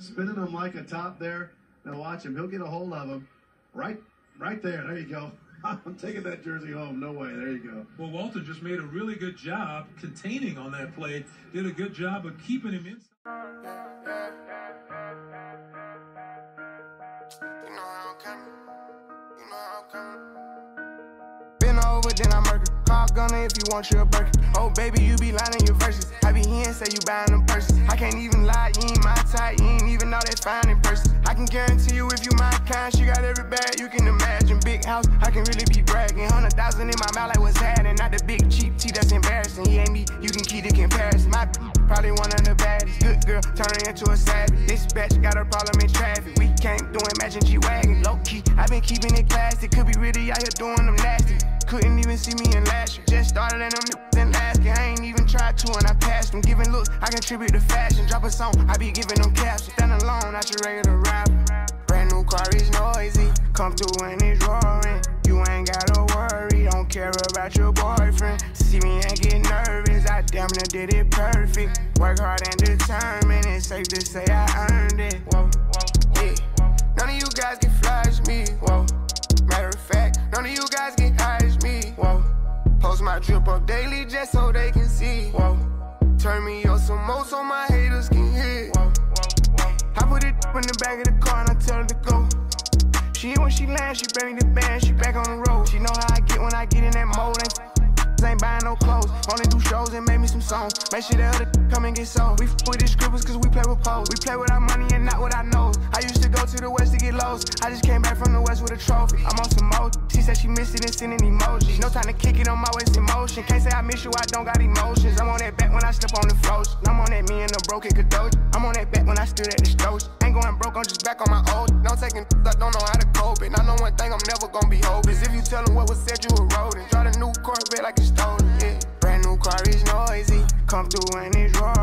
spinning him like a top there. Now watch him. He'll get a hold of him. Right, right there. There you go. I'm taking that jersey home. No way. There you go. Well, Walton just made a really good job containing on that play. Did a good job of keeping him inside. You know how I'm coming. You know how I'm coming. Been over, then I murder. Call gunner if you want your burger. Oh, baby, you be lying your verses. I be here and say you buying them purses. I can't even lie, you ain't my type. You ain't fine in person. I can guarantee you if you my kind, she got every bag you can imagine. Big house, I can really be bragging. Hundred thousand in my mouth, like what's happening? Not the big cheap tea that's embarrassing. He ain't me, you can keep the comparison. My probably one of the baddest. Good girl, turning into a savage. This bitch got a problem in traffic. We can't do Imagine G Wagon. Low key, i been keeping it classy. Could be really out here doing them nasty. Couldn't even see me in last year. Just started them niggas in last year. I ain't even tried to and I passed them. Giving looks, contribute to fashion. Drop a song, I be giving them captions. Stand alone, not your regular rapper. Brand new car is noisy. Come through and it's roaring. You ain't gotta worry, don't care about your boyfriend. See me and get nervous, I damn near did it perfect. Work hard and determined, it's safe to say I earned it. Whoa, yeah. None of you guys can flash me. Whoa. Matter of fact, none of you guys can hide me. Whoa. Post my drip up daily just so they can see. Whoa. Turn me up some more so my haters can hear. I put it in the back of the car and I tell her to go. She when she lands, she bring me the band, she back on the road. She know how I get when I get in that mode. Ain't ain't buying no clothes. Only do shows and make me some songs. Make sure the other come and get sold. We f with these scribbles cause we play with pose. We play with our money and not nose. I used the west to get lows. I just came back from the west with a trophy. I'm on some mode. She said she missed it and sending emojis. No time to kick it on my waist in motion. Can't say I miss you, I don't got emotions. I'm on that back when I step on the floats. I'm on that me and the broken cadoge. I'm on that back when I stood at the stove. Ain't going broke, I'm just back on my old. No taking I don't know how to cope it. I know one thing I'm never gonna be hopeless. If you tell them what was said, you eroding. Try a new Corvette like it's stolen. Yeah. Brand new car is noisy. Come through and it's roaring.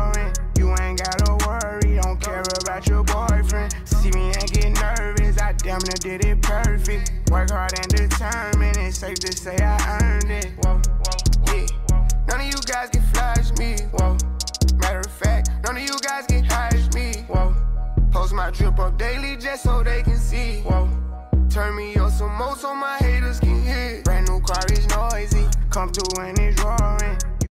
Did it perfect. Work hard and determined. It's safe to say I earned it. Whoa, yeah. None of you guys can flash me. Whoa. Matter of fact, none of you guys can hide me. Whoa. Post my drip up daily just so they can see. Whoa. Turn me up some more so my haters can hear. Brand new car is noisy. Come through and it's raw.